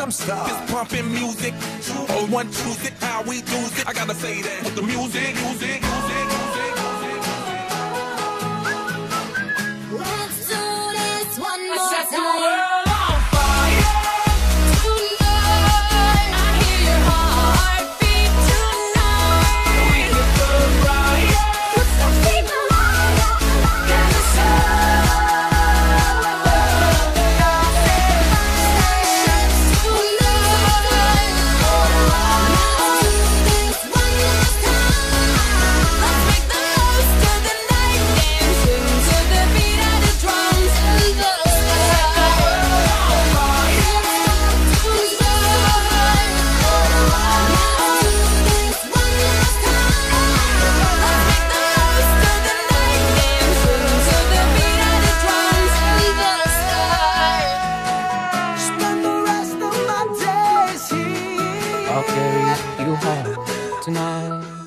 Gangnam Style. This pumping music, oh one choose it, how we do it. I gotta say that with the music, music, music. I'll carry you home tonight.